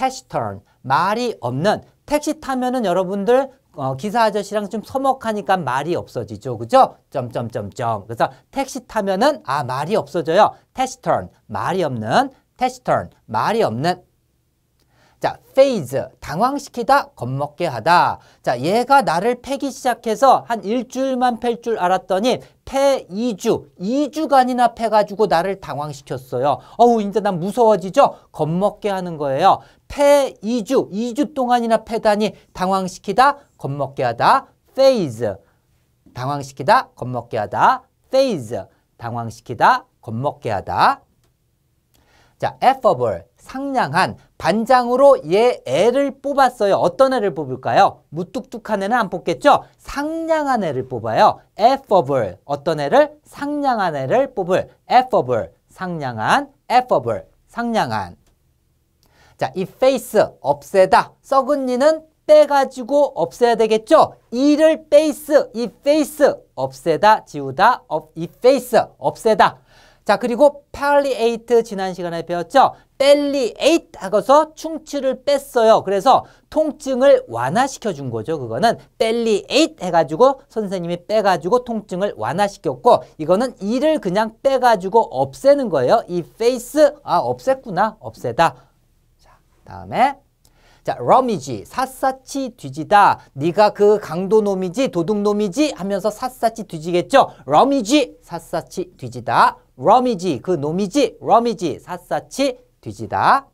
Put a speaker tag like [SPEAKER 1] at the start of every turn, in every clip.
[SPEAKER 1] taciturn, 말이 없는 택시 타면은 여러분들 어, 기사 아저씨랑 좀 서먹하니까 말이 없어지죠. 그죠? 점점점점. 그래서 택시 타면은 아 말이 없어져요. taciturn, 말이 없는 taciturn, 말이 없는 자, phase, 당황시키다, 겁먹게 하다. 자, 얘가 나를 패기 시작해서 한 일주일만 팰 줄 알았더니 패 2주, 2주간이나 패가지고 나를 당황시켰어요. 어우, 이제 난 무서워지죠? 겁먹게 하는 거예요. 패 2주, 2주 동안이나 패다니 당황시키다, 겁먹게 하다. phase, 당황시키다, 겁먹게 하다. phase, 당황시키다, 겁먹게 하다. 자, affable, 상냥한 반장으로 얘 애를 뽑았어요. 어떤 애를 뽑을까요? 무뚝뚝한 애는 안 뽑겠죠? 상냥한 애를 뽑아요. affable, 어떤 애를? 상냥한 애를 뽑을 affable, 상냥한, affable, 상냥한. 자, efface, 없애다. 썩은 니는 빼가지고 없애야 되겠죠? 이를 face, efface, 없애다, 지우다, efface, 없애다. 자 그리고 palliate 지난 시간에 배웠죠. palliate 하고서 충치를 뺐어요. 그래서 통증을 완화시켜 준 거죠. 그거는 palliate 해가지고 선생님이 빼가지고 통증을 완화시켰고 이거는 이를 그냥 빼가지고 없애는 거예요. 이 face 아 없앴구나 없애다. 자 다음에 자, 럼이지 샅샅이 뒤지다. 네가 그 강도놈이지 도둑놈이지 하면서 샅샅이 뒤지겠죠. 럼이지 샅샅이 뒤지다. 럼이지 그 놈이지 럼이지 샅샅이 뒤지다.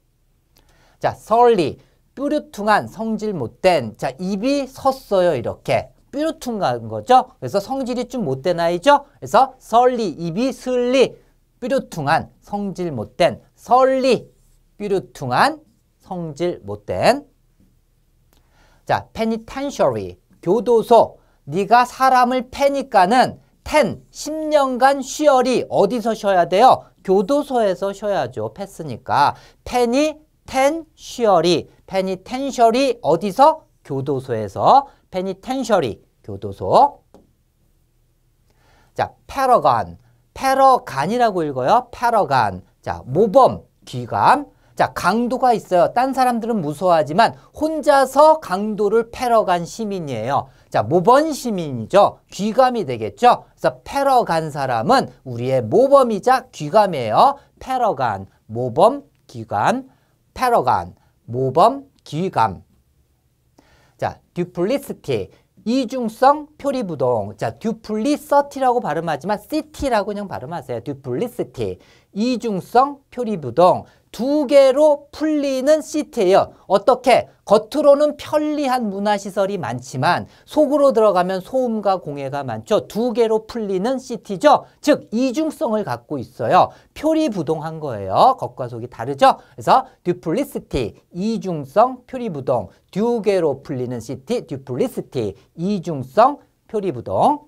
[SPEAKER 1] 자, 설리 뾰루퉁한 성질 못된 자 입이 섰어요 이렇게 뾰루퉁한 거죠. 그래서 성질이 좀 못된 아이죠. 그래서 설리 입이 슬리 뾰루퉁한 성질 못된 설리 뾰루퉁한 성질 못된 자 penitentiary 교도소 네가 사람을 패니까는 10, 10년간 쉬어리 어디서 쉬어야 돼요? 교도소에서 쉬어야죠. 패스니까. 페니, 텐, 쉬어리. 페니텐셔리 어디서? 교도소에서. 페니텐셔리 교도소. 자, 패러간. 패러간이라고 읽어요. 패러간. 자, 모범, 귀감. 자, 강도가 있어요. 딴 사람들은 무서워하지만 혼자서 강도를 패러 간 시민이에요. 자, 모범 시민이죠. 귀감이 되겠죠. 그래서 패러 간 사람은 우리의 모범이자 귀감이에요. 패러 간, 모범, 귀감, 패러 간, 모범, 귀감. 자, duplicity. 이중성 표리부동. 자, duplicity라고 발음하지만 city라고 그냥 발음하세요. duplicity. 이중성 표리부동. 두 개로 풀리는 city예요. 어떻게? 겉으로는 편리한 문화시설이 많지만 속으로 들어가면 소음과 공해가 많죠. 두 개로 풀리는 city죠. 즉 이중성을 갖고 있어요. 표리부동한 거예요. 겉과 속이 다르죠. 그래서 duplicity, 이중성, 표리부동. 두 개로 풀리는 city, duplicity, 이중성, 표리부동.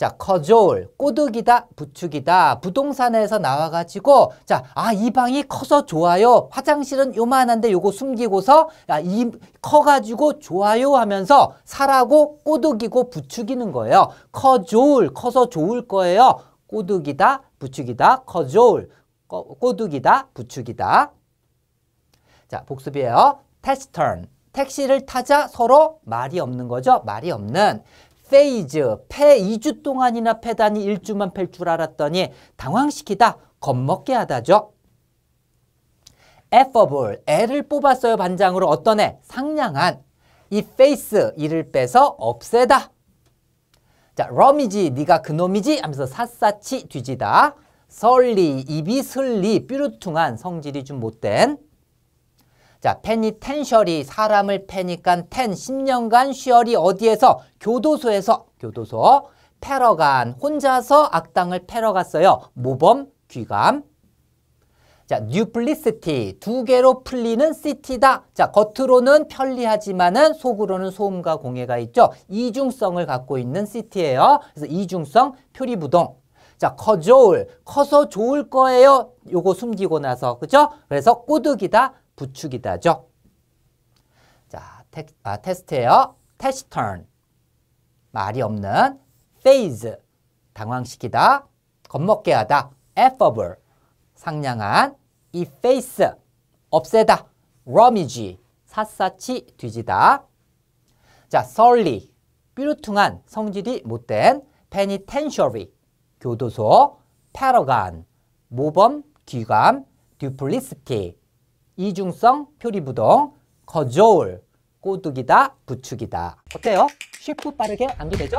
[SPEAKER 1] 자, 커졸, 꼬득이다, 부축이다. 부동산에서 나와가지고, 자, 아, 이 방이 커서 좋아요. 화장실은 요만한데 요거 숨기고서, 야, 이, 커가지고 좋아요 하면서 사라고 꼬득이고 부축이는 거예요. 커졸, 커서 좋을 거예요. 꼬득이다, 부축이다, 커졸, 꼬득이다, 부축이다. 자, 복습이에요. 테스턴. 택시를 타자 서로 말이 없는 거죠. 말이 없는. 페이즈, 패 2주 동안이나 패다니 1주만 팰 줄 알았더니 당황시키다, 겁먹게 하다죠. affable, 애를 뽑았어요 반장으로 어떤 애? 상냥한. 이 face, 이를 빼서 없애다. 자, 럼이지, 네가 그놈이지 하면서 샅샅이 뒤지다. 설리, 입이 슬리, 뾰루퉁한 성질이 좀 못된 자, 페니텐셜이 사람을 패니까 텐 10년간 쉬어리 어디에서 교도소에서 교도소 패러 간 혼자서 악당을 패러 갔어요. 모범 귀감. 자, 뉴플리시티 두 개로 풀리는 시티다. 자, 겉으로는 편리하지만은 속으로는 소음과 공해가 있죠. 이중성을 갖고 있는 시티예요. 그래서 이중성 표리부동. 자, 커 좋을 커서 좋을 거예요. 요거 숨기고 나서 그죠? 그래서 꼬득이다. 부축이다죠. 자, 테, 아, 테스트예요. 테스턴. 말이 없는 phase. 당황시키다. 겁먹게 하다. affable. 상냥한 efface. 없애다. rummage, 샅샅이 뒤지다. 자, surly, 뾰루퉁한, 성질이 못된 penitentiary, 교도소, paragon, 모범, 귀감, duplicity, 이중성, 표리부동, 거저울, 꼬둑이다, 부축이다. 어때요? 쉽고 빠르게 암기되죠?